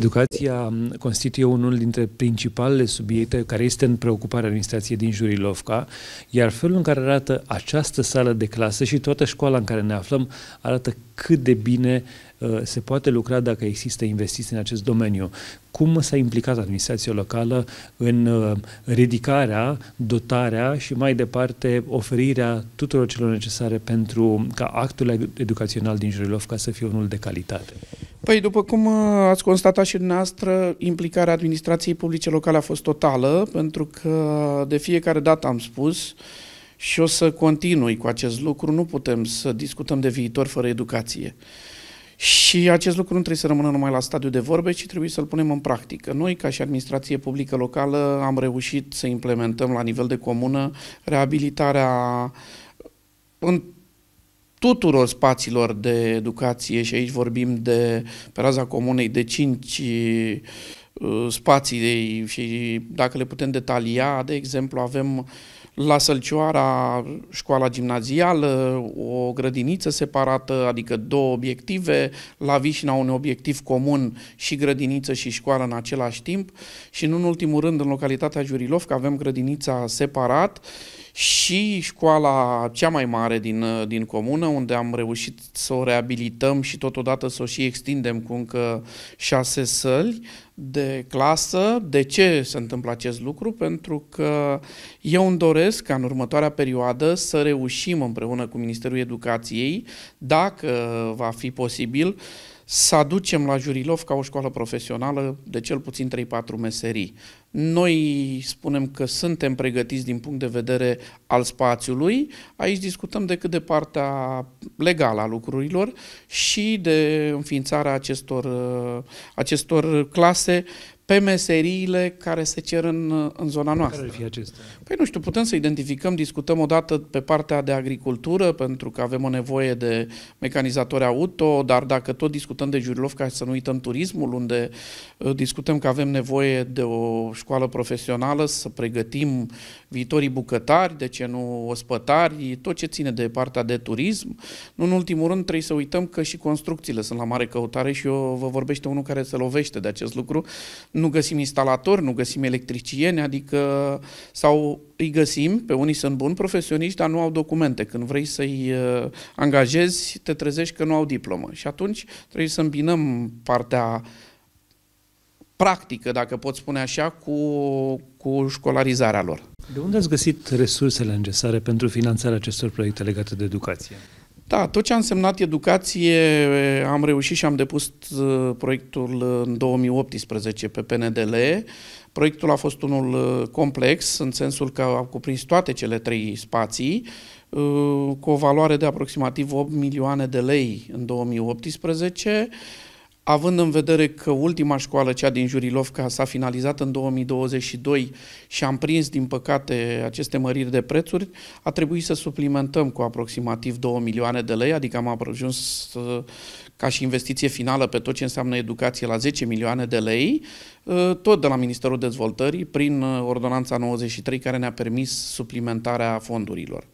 Educația constituie unul dintre principalele subiecte care este în preocuparea administrației din Jurilovca, iar felul în care arată această sală de clasă și toată școala în care ne aflăm arată cât de bine uh, se poate lucra dacă există investiții în acest domeniu. Cum s-a implicat administrația locală în uh, ridicarea, dotarea și mai departe oferirea tuturor celor necesare pentru ca actul educațional din Jurilovca să fie unul de calitate? Păi, după cum uh, ați constatat și dumneavoastră, implicarea administrației publice locale a fost totală, pentru că de fiecare dată am spus și o să continui cu acest lucru, nu putem să discutăm de viitor fără educație. Și acest lucru nu trebuie să rămână numai la stadiu de vorbe, ci trebuie să-l punem în practică. Noi, ca și administrație publică locală, am reușit să implementăm la nivel de comună reabilitarea în tuturor spațiilor de educație și aici vorbim de, pe raza comunei, de cinci uh, spații de, și dacă le putem detalia, de exemplu, avem la Sălcioara școala gimnazială, o grădiniță separată, adică două obiective, la Vișina un obiectiv comun și grădiniță și școală în același timp. Și, în ultimul rând, în localitatea Jurilovca avem grădinița separat și școala cea mai mare din, din comună, unde am reușit să o reabilităm și totodată să o și extindem cu încă șase săli de clasă. De ce se întâmplă acest lucru? Pentru că eu îmi doresc ca în următoarea perioadă să reușim împreună cu Ministerul Educației, dacă va fi posibil, să aducem la Jurilov ca o școală profesională de cel puțin 3-4 meserii. Noi spunem că suntem pregătiți din punct de vedere al spațiului, aici discutăm decât de partea legală a lucrurilor și de înființarea acestor, acestor clase pe meseriile care se cer în, în zona noastră. Care ar fi acestea? Păi nu știu, putem să identificăm, discutăm odată pe partea de agricultură, pentru că avem o nevoie de mecanizatori auto, dar dacă tot discutăm de Jurilov, ca să nu uităm turismul, unde uh, discutăm că avem nevoie de o școală profesională, să pregătim viitorii bucătari, de ce nu ospătari, tot ce ține de partea de turism. Nu în ultimul rând trebuie să uităm că și construcțiile sunt la mare căutare și eu vă vorbește unul care se lovește de acest lucru nu găsim instalatori, nu găsim electricieni, adică sau îi găsim, pe unii sunt buni profesioniști, dar nu au documente. Când vrei să-i uh, angajezi, te trezești că nu au diplomă. Și atunci trebuie să îmbinăm partea practică, dacă pot spune așa, cu, cu școlarizarea lor. De unde ați găsit resursele necesare pentru finanțarea acestor proiecte legate de educație? Da, tot ce a însemnat educație am reușit și am depus uh, proiectul în 2018 pe PNDL. Proiectul a fost unul uh, complex, în sensul că a cuprins toate cele trei spații, uh, cu o valoare de aproximativ 8 milioane de lei în 2018 având în vedere că ultima școală, cea din Jurilovca, s-a finalizat în 2022 și am prins, din păcate, aceste măriri de prețuri, a trebuit să suplimentăm cu aproximativ 2 milioane de lei, adică am ajuns ca și investiție finală pe tot ce înseamnă educație la 10 milioane de lei, ă, tot de la Ministerul Dezvoltării, prin ă, Ordonanța 93, care ne-a permis suplimentarea fondurilor.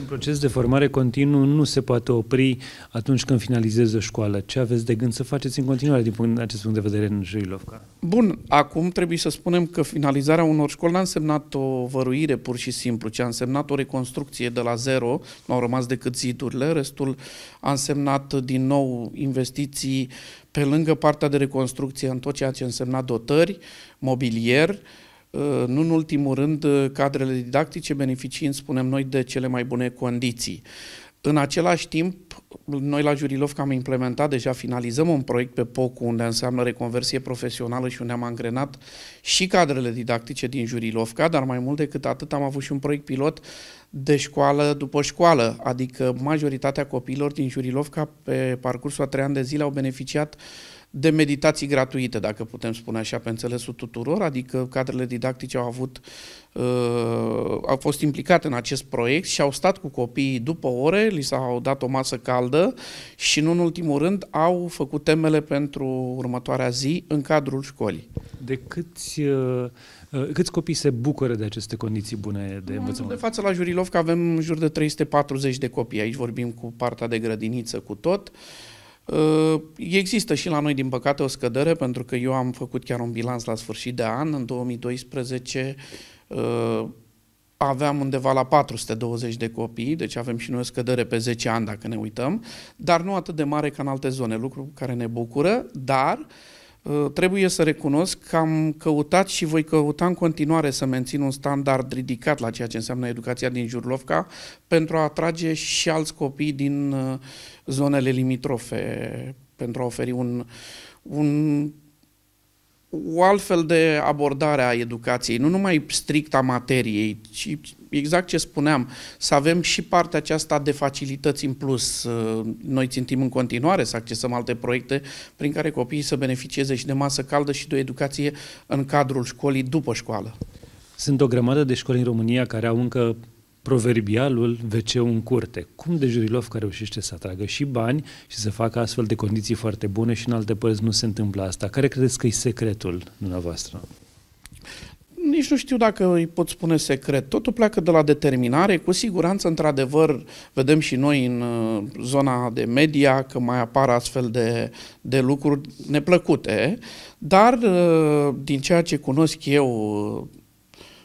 Un proces de formare continuu nu se poate opri atunci când finalizezi o școală. Ce aveți de gând să faceți în continuare din punct, acest punct de vedere în Jurilovca? Bun, acum trebuie să spunem că finalizarea unor școli n-a însemnat o văruire pur și simplu, ci a însemnat o reconstrucție de la zero, nu au rămas decât zidurile, restul a însemnat din nou investiții pe lângă partea de reconstrucție în tot ceea ce însemna dotări, mobilier, uh, nu în ultimul rând uh, cadrele didactice beneficiind, spunem noi, de cele mai bune condiții. În același timp, noi la Jurilovca am implementat, deja finalizăm un proiect pe POCU unde înseamnă reconversie profesională și unde am angrenat și cadrele didactice din Jurilovca, dar mai mult decât atât am avut și un proiect pilot de școală după școală, adică majoritatea copiilor din Jurilovca pe parcursul a trei ani de zile au beneficiat de meditații gratuite, dacă putem spune așa, pe înțelesul tuturor, adică cadrele didactice au avut, uh, au fost implicate în acest proiect și au stat cu copiii după ore, li s-au dat o masă caldă și, nu în ultimul rând, au făcut temele pentru următoarea zi în cadrul școlii. De câți uh Uh, câți copii se bucură de aceste condiții bune de învățământ? De față la Jurilovca avem în jur de 340 de copii. Aici vorbim cu partea de grădiniță, cu tot. Uh, există și la noi, din păcate, o scădere, pentru că eu am făcut chiar un bilanț la sfârșit de an. În 2012 uh, aveam undeva la 420 de copii, deci avem și noi o scădere pe 10 ani dacă ne uităm, dar nu atât de mare ca în alte zone, lucru care ne bucură, dar uh, trebuie să recunosc că am căutat și voi căuta în continuare să mențin un standard ridicat la ceea ce înseamnă educația din Jurlovca pentru a atrage și alți copii din zonele limitrofe pentru a oferi un, un o altfel de abordare a educației, nu numai strict a materiei, ci exact ce spuneam, să avem și partea aceasta de facilități în plus. Noi țintim în continuare să accesăm alte proiecte prin care copiii să beneficieze și de masă caldă și de o educație în cadrul școlii după școală. Sunt o grămadă de școli în România care au încă proverbialul wc în curte. Cum de Jurilovca reușește să atragă și bani și să facă astfel de condiții foarte bune și în alte părți nu se întâmplă asta? Care credeți că e secretul dumneavoastră? Nici nu știu dacă îi pot spune secret. Totul pleacă de la determinare. Cu siguranță, într-adevăr, vedem și noi în uh, zona de media că mai apar astfel de, de lucruri neplăcute, dar uh, din ceea ce cunosc eu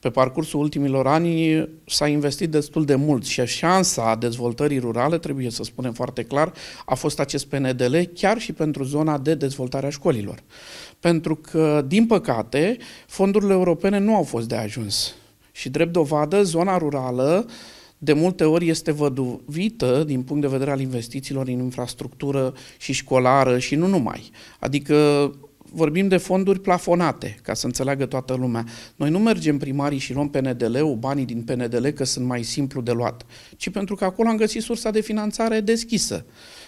pe parcursul ultimilor ani s-a investit destul de mult și șansa dezvoltării rurale, trebuie să spunem foarte clar, a fost acest PNDL chiar și pentru zona de dezvoltare a școlilor. Pentru că, din păcate, fondurile europene nu au fost de ajuns. Și drept dovadă, zona rurală de multe ori este văduvită din punct de vedere al investițiilor în infrastructură și școlară și nu numai. Adică vorbim de fonduri plafonate, ca să înțeleagă toată lumea. Noi nu mergem primarii și luăm PNDL-ul, banii din PNDL, că sunt mai simplu de luat, ci pentru că acolo am găsit sursa de finanțare deschisă.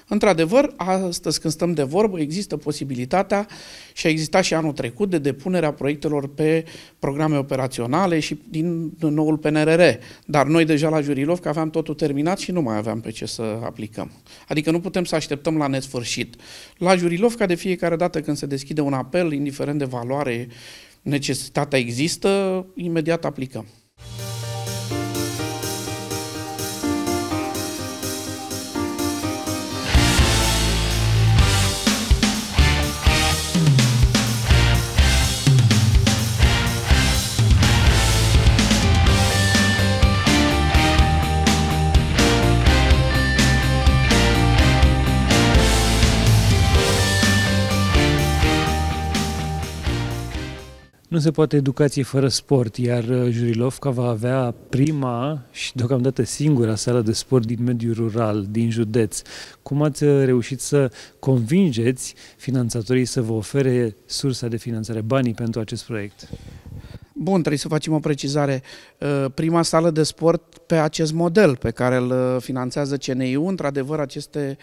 Într-adevăr, astăzi când stăm de vorbă, există posibilitatea și a existat și anul trecut de depunerea proiectelor pe programe operaționale și din noul PNRR. Dar noi deja la Jurilov că aveam totul terminat și nu mai aveam pe ce să aplicăm. Adică nu putem să așteptăm la nesfârșit. La Jurilov, ca de fiecare dată când se deschide un apel, indiferent de valoare, necesitatea există, imediat aplicăm. Nu se poate educație fără sport, iar uh, Jurilovca va avea prima și deocamdată singura sală de sport din mediul rural, din județ. Cum ați uh, reușit să convingeți finanțatorii să vă ofere sursa de finanțare, banii pentru acest proiect? Bun, trebuie să facem o precizare. Uh, prima sală de sport pe acest model pe care îl uh, finanțează CNIU, într-adevăr, aceste,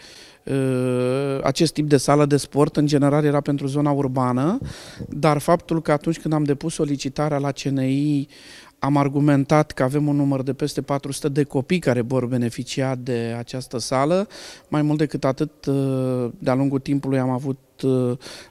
uh, acest tip de sală de sport în general era pentru zona urbană, dar faptul că atunci când am depus solicitarea la CNI am argumentat că avem un număr de peste 400 de copii care vor beneficia de această sală. Mai mult decât atât, de-a lungul timpului am avut Uh,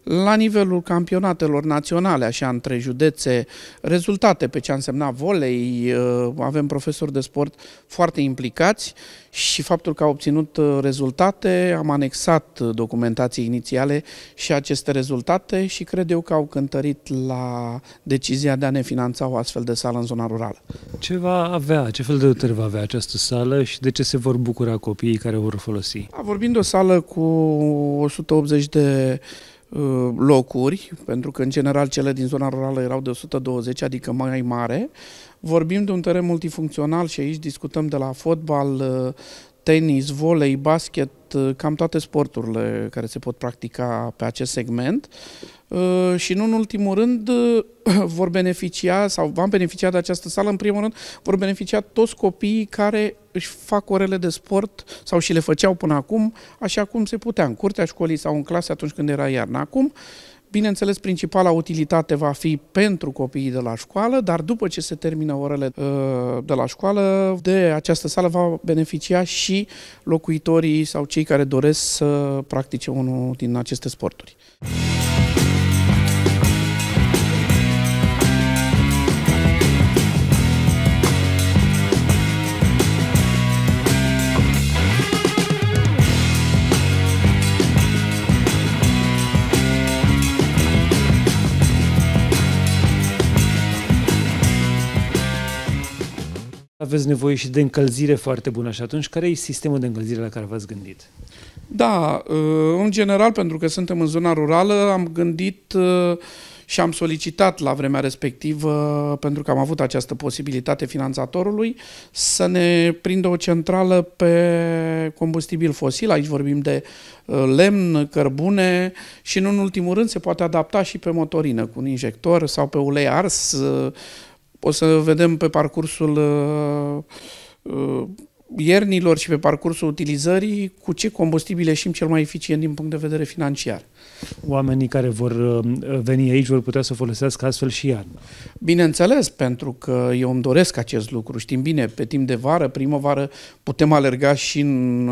la nivelul campionatelor naționale, așa, între județe, rezultate pe ce a însemnat volei, uh, avem profesori de sport foarte implicați și faptul că au obținut uh, rezultate, am anexat documentații inițiale și aceste rezultate și cred eu că au cântărit la decizia de a ne finanța o astfel de sală în zona rurală. Ce va avea, ce fel de dotări va avea această sală și de ce se vor bucura copiii care vor folosi? Vorbim de o sală cu 180 de Uh, locuri, pentru că în general cele din zona rurală erau de 120, adică mai mare. Vorbim de un teren multifuncțional și aici discutăm de la fotbal, uh, tenis, volei, basket, uh, cam toate sporturile care se pot practica pe acest segment. Uh, și nu în ultimul rând uh, vor beneficia sau vom beneficia de această sală, în primul rând vor beneficia toți copiii care își fac orele de sport sau și le făceau până acum, așa cum se putea în curtea școlii sau în clase atunci când era iarna. Acum Bineînțeles, principala utilitate va fi pentru copiii de la școală, dar după ce se termină orele uh, de la școală, de această sală va beneficia și locuitorii sau cei care doresc să practice unul din aceste sporturi. Aveți nevoie și de încălzire foarte bună și atunci care e sistemul de încălzire la care v-ați gândit? Da, în general, pentru că suntem în zona rurală, am gândit și am solicitat la vremea respectivă, pentru că am avut această posibilitate finanțatorului, să ne prindă o centrală pe combustibil fosil. Aici vorbim de uh, lemn, cărbune și, în ultimul rând, se poate adapta și pe motorină, cu un injector sau pe ulei ars. Uh, o să vedem pe parcursul uh, iernilor și pe parcursul utilizării cu ce combustibile știm cel mai eficient din punct de vedere financiar. Oamenii care vor uh, veni aici vor putea să folosească astfel și iarna. Bineînțeles, pentru că eu îmi doresc acest lucru. Știm bine, pe timp de vară, primăvară, putem alerga și în,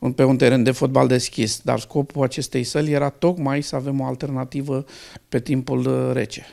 uh, pe un teren de fotbal deschis, dar scopul acestei săli era tocmai să avem o alternativă pe timpul uh, rece.